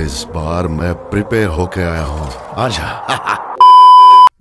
इस बार मैं प्रिपेयर होके आया हूँ। आजा।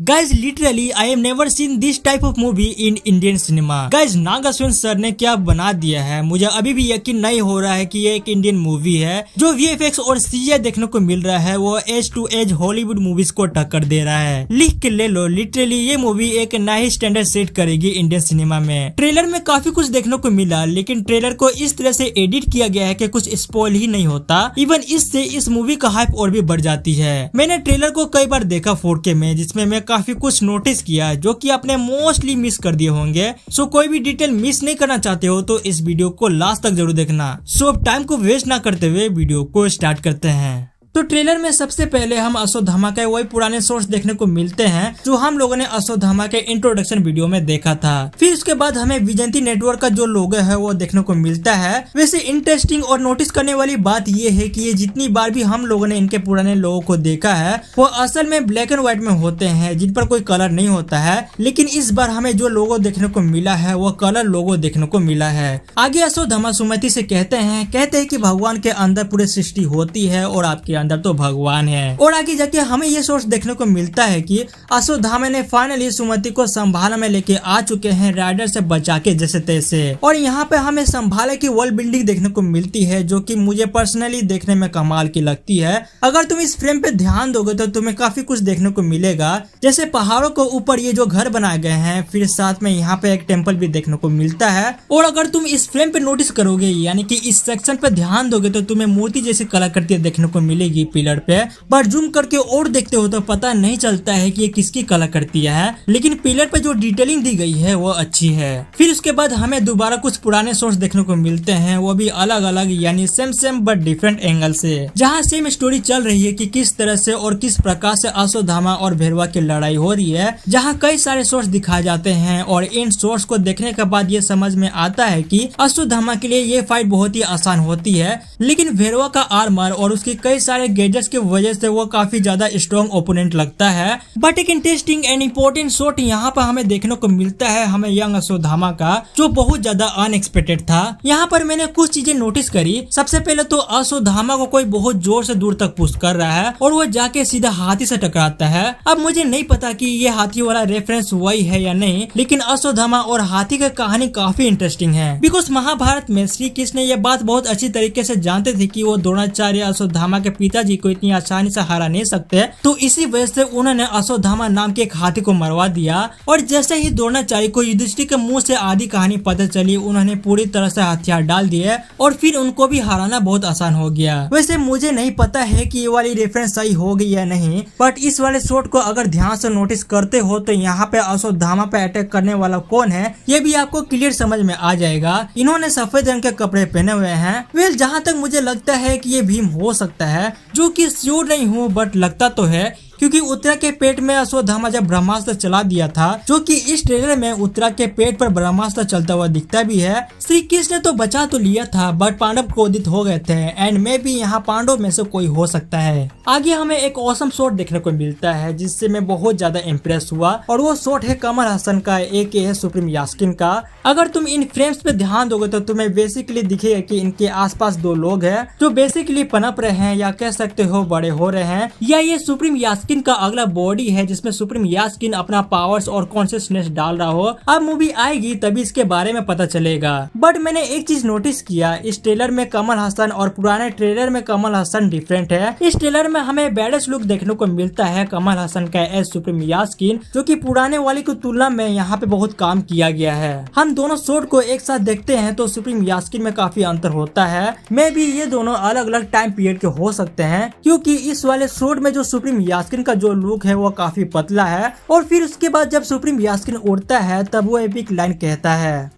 Guys literally I am never seen this type of movie in Indian cinema guys Nag Ashwin sir ने क्या बना दिया है? मुझे अभी भी यकीन नहीं हो रहा है कि ये एक इंडियन मूवी है। जो वीएफएक्स और सी देखने को मिल रहा है, वो edge to edge Hollywood movies को टक्कर दे रहा है। लिख के ले लो लिटरली ये मूवी एक नई स्टैंडर्ड सेट करेगी इंडियन सिनेमा में। ट्रेलर में काफ़ी कुछ देखने को मिला, लेकिन ट्रेलर को इस तरह से एडिट किया गया है की कुछ स्पॉइल ही नहीं होता। इवन इससे इस मूवी का हाइप और भी बढ़ जाती है। मैंने ट्रेलर को कई बार देखा फोर में, जिसमें मैं काफ़ी कुछ नोटिस किया है, जो कि आपने मोस्टली मिस कर दिए होंगे। सो कोई भी डिटेल मिस नहीं करना चाहते हो तो इस वीडियो को लास्ट तक ज़रूर देखना। सो अब टाइम को वेस्ट ना करते हुए वीडियो को स्टार्ट करते हैं। तो ट्रेलर में सबसे पहले हम अशोधामा के वही पुराने सोर्स देखने को मिलते हैं, जो हम लोगों ने अशोधामा के इंट्रोडक्शन वीडियो में देखा था। फिर उसके बाद हमें विजंती नेटवर्क का जो लोगो है, वो देखने को मिलता है। वैसे इंटरेस्टिंग और नोटिस करने वाली बात ये है की ये जितनी बार भी हम लोगों ने इनके पुराने लोगों को देखा है, वो असल में ब्लैक एंड व्हाइट में होते हैं, जिन पर कोई कलर नहीं होता है। लेकिन इस बार हमें जो लोगो देखने को मिला है, वो कलर लोगो देखने को मिला है। आगे अशोधमा सुमति से कहते हैं कहते हैं कि भगवान के अंदर पूरी सृष्टि होती है और आपके अंदर तो भगवान है। और आगे जाके हमें ये सोर्स देखने को मिलता है की अशोधामे ने फाइनली सुमति को संभाला में लेके आ चुके हैं राइडर से बचा के जैसे तैसे और यहाँ पे हमें संभाले की वर्ल्ड बिल्डिंग देखने को मिलती है, जो की मुझे पर्सनली देखने में कमाल की लगती है। अगर तुम इस फ्रेम पे ध्यान दोगे तो तुम्हें काफ़ी कुछ देखने को मिलेगा। जैसे पहाड़ों को ऊपर ये जो घर बनाए गए हैं, फिर साथ में यहाँ पे एक टेंपल भी देखने को मिलता है। और अगर तुम इस फ्रेम पे नोटिस करोगे, यानी कि इस सेक्शन पे ध्यान दोगे तो तुम्हें मूर्ति जैसी कलाकृति देखने को मिलेगी। जाएगी पिलर पे पर जूम करके और देखते हो तो पता नहीं चलता है कि ये किसकी कलाकृति है। लेकिन पिलर पे जो डिटेलिंग दी गई है, वो अच्छी है। फिर उसके बाद हमें दोबारा कुछ पुराने सोर्स देखने को मिलते हैं। वो भी अलग अलग यानी same same but different angle से। जहाँ सेम स्टोरी चल रही है कि किस तरह से और किस प्रकार से अशोधामा और भेरवा की लड़ाई हो रही है, जहाँ कई सारे सोर्स दिखाए जाते हैं। और इन सोर्स को देखने के बाद ये समझ में आता है कि अशोधामा के लिए ये फाइट बहुत ही आसान होती है। लेकिन भेरवा का आर्मर और उसकी कई सारे सारे गैजेट्स की वजह से वो काफ़ी ज़्यादा स्ट्रॉन्ग ओपोनेंट लगता है। बट एक इंटरेस्टिंग एंड इम्पोर्टेंट शॉट यहाँ पर हमें देखने को मिलता है हमें यंग अशोधामा का, जो बहुत ज़्यादा अनएक्सपेक्टेड था। यहाँ पर मैंने कुछ चीज़ें नोटिस करी। सबसे पहले तो अशोधामा को कोई बहुत ज़ोर से दूर तक पुश कर रहा है और वो जाके सीधा हाथी से टकराता है। अब मुझे नहीं पता कि ये हाथी वाला रेफरेंस वही है या नहीं, लेकिन अशोधामा और हाथी का कहानी काफ़ी इंटरेस्टिंग है। बिकॉज़ महाभारत में श्री कृष्ण ये बात बहुत अच्छी तरीके से जानते थे कि वो द्रोणाचार्य अशोधामा के पिताजी को इतनी आसानी से हरा नहीं सकते तो इसी वजह से उन्होंने अशोधामा नाम के एक हाथी को मरवा दिया। और जैसे ही द्रोणाचार्य को युधिष्ठिर के मुँह से आधी कहानी पता चली, उन्होंने पूरी तरह से हथियार डाल दिए और फिर उनको भी हराना बहुत आसान हो गया। वैसे मुझे नहीं पता है की ये वाली रेफरेंस सही हो गई या नहीं बट इस वाले शॉट को अगर ध्यान से नोटिस करते हो तो यहाँ पे अशोधामा पे अटैक करने वाला कौन है, ये भी आपको क्लियर समझ में आ जाएगा। इन्होंने सफ़ेद रंग के कपड़े पहने हुए हैं। वेल जहाँ तक मुझे लगता है कि ये भीम हो सकता है जो कि श्योर नहीं हूँ बट लगता तो है। क्योंकि उत्तरा के पेट में अश्वधामा जब ब्रह्मास्त्र चला दिया था, जो कि इस ट्रेलर में उत्तरा के पेट पर ब्रह्मास्त्र चलता हुआ दिखता भी है श्री कृष्ण ने तो बचा तो लिया था बट पांडव क्रोधित हो गए थे एंड मे भी यहाँ पांडव में से कोई हो सकता है। आगे हमें एक औसम शॉट देखने को मिलता है, जिससे मैं बहुत ज़्यादा इम्प्रेस हुआ, और वो शॉट है कमल हसन का एक है सुप्रीम यास्किन का। अगर तुम इन फ्रेम्स पे ध्यान दोगे तो तुम्हें बेसिकली दिखेगा कि इनके आसपास दो लोग हैं, जो बेसिकली पनप रहे हैं, या कह सकते हो बड़े हो रहे हैं, या ये सुप्रीम यास्किन यास्किन का अगला बॉडी है जिसमें सुप्रीम यास्किन अपना पावर्स और कॉन्सियसनेस डाल रहा हो। अब मूवी आएगी तभी इसके बारे में पता चलेगा। बट मैंने एक चीज़ नोटिस किया, इस ट्रेलर में कमल हसन और पुराने ट्रेलर में कमल हसन डिफरेंट है। इस ट्रेलर में हमें बैडेस लुक देखने को मिलता है कमल हसन का एस सुप्रीम यास्किन जो की पुराने वाले की तुलना में यहाँ पे बहुत काम किया गया है। हम दोनों शोट को एक साथ देखते हैं तो सुप्रीम यास्किन में काफ़ी अंतर होता है। मे भी ये दोनों अलग अलग टाइम पीरियड के हो सकते हैं, क्योंकि इस वाले शोट में जो सुप्रीम यास्किन यास्किन का जो लुक है वो काफ़ी पतला है और फिर उसके बाद जब सुप्रीम यास्किन उड़ता है, तब वो एपिक लाइन कहता है।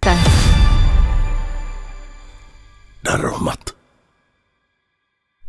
डरो मत।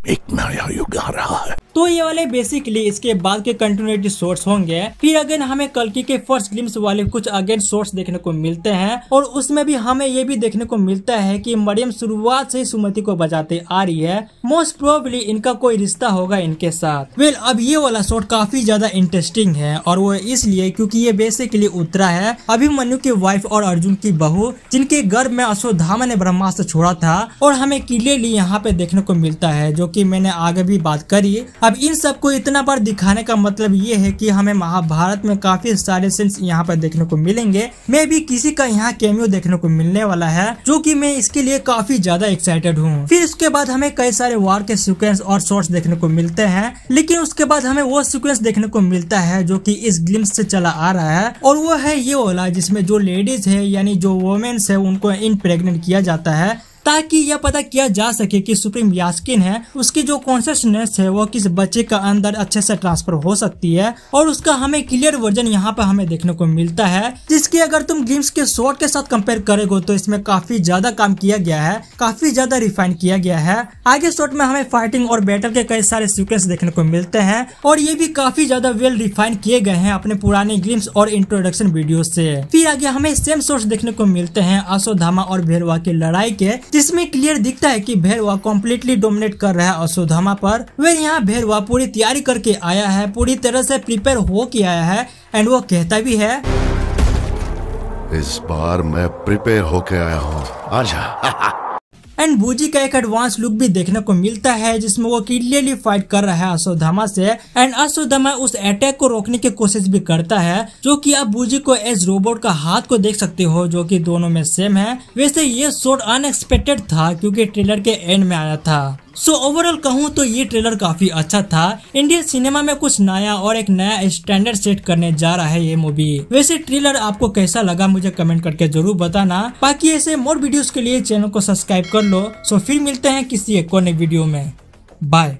एक नया युग आ रहा है। तो ये वाले बेसिकली इसके बाद के कंटिन्यूटी सोर्स होंगे। फिर अगेन हमें कलकी के फ़र्स्ट ग्लिम्स वाले कुछ अगेन सोर्स देखने को मिलते हैं। और उसमें भी हमें ये भी देखने को मिलता है कि मरियम शुरुआत से सुमति को बजाते आ रही है। मोस्ट प्रोबली इनका कोई रिश्ता होगा इनके साथ। वेल अब ये वाला शॉट काफ़ी ज़्यादा इंटरेस्टिंग है और वो इसलिए क्योंकि ये बेसिकली उतरा है। अभिमन्यु की वाइफ और अर्जुन की बहू, जिनके गर्भ में अशोधामा ने ब्रह्मास्त्र छोड़ा था और हमें क्लियरली यहाँ पे देखने को मिलता है, जो की मैंने आगे भी बात करी। अब इन सबको इतना बार दिखाने का मतलब ये है कि हमें महाभारत में काफ़ी सारे सीन्स यहाँ पर देखने को मिलेंगे। मैं भी किसी का यहाँ कैमियो देखने को मिलने वाला है, जो कि मैं इसके लिए काफ़ी ज़्यादा एक्साइटेड हूँ। फिर उसके बाद हमें कई सारे वार के सिक्वेंस और शॉर्ट्स देखने को मिलते हैं, लेकिन उसके बाद हमें वो सिक्वेंस देखने को मिलता है, जो की इस ग्लिम्स से चला आ रहा है। और वो है ये वाला, जिसमें जो लेडीज़ है, यानी जो वोमेन्स है, उनको इन प्रेगनेंट किया जाता है। ताकि यह पता किया जा सके कि सुप्रीम यास्किन है, उसकी जो कॉन्सियसनेस है, वो किस बच्चे का अंदर अच्छे से ट्रांसफ़र हो सकती है, और उसका हमें क्लियर वर्जन यहाँ पर हमें देखने को मिलता है, जिसकी अगर तुम गेम्स के शॉर्ट के साथ कंपेयर करेगो तो इसमें काफ़ी ज़्यादा काम किया गया है, काफ़ी ज़्यादा रिफाइन किया गया है। आगे शॉर्ट में हमें फाइटिंग और बैटल के कई सारे सिक्वेंस देखने को मिलते हैं, और ये भी काफ़ी ज़्यादा वेल रिफाइन किए गए हैं अपने पुराने गेम्स और इंट्रोडक्शन वीडियो से। फिर आगे हमें सेम सोर्स देखने को मिलते हैं आसोधामा और भेरवा की लड़ाई के जिसमें क्लियर दिखता है कि भैरवा कम्प्लीटली डोमिनेट कर रहा है अशोधामा पर। वे यहाँ भैरवा पूरी तैयारी करके आया है, पूरी तरह से प्रिपेयर हो के आया है एंड वो कहता भी है, इस बार मैं प्रिपेयर होके आया हूँ। आजा। एंड बूजी का एक एडवांस लुक भी देखने को मिलता है, जिसमें वो क्लियरली फाइट कर रहा है अशोधामा से, एंड अशोधामा उस अटैक को रोकने की कोशिश भी करता है, जो कि आप बूजी को एज रोबोट का हाथ को देख सकते हो, जो कि दोनों में सेम है। वैसे ये शोट अनएक्सपेक्टेड था, क्योंकि ट्रेलर के एंड में आया था। सो ओवरऑल कहूँ तो ये ट्रेलर काफ़ी अच्छा था। इंडियन सिनेमा में कुछ नया और एक नया स्टैंडर्ड सेट करने जा रहा है ये मूवी वैसे ट्रेलर आपको कैसा लगा मुझे कमेंट करके ज़रूर बताना। बाकी ऐसे मोर वीडियोस के लिए चैनल को सब्सक्राइब कर लो। सो फिर मिलते हैं किसी एक और नई वीडियो में। बाय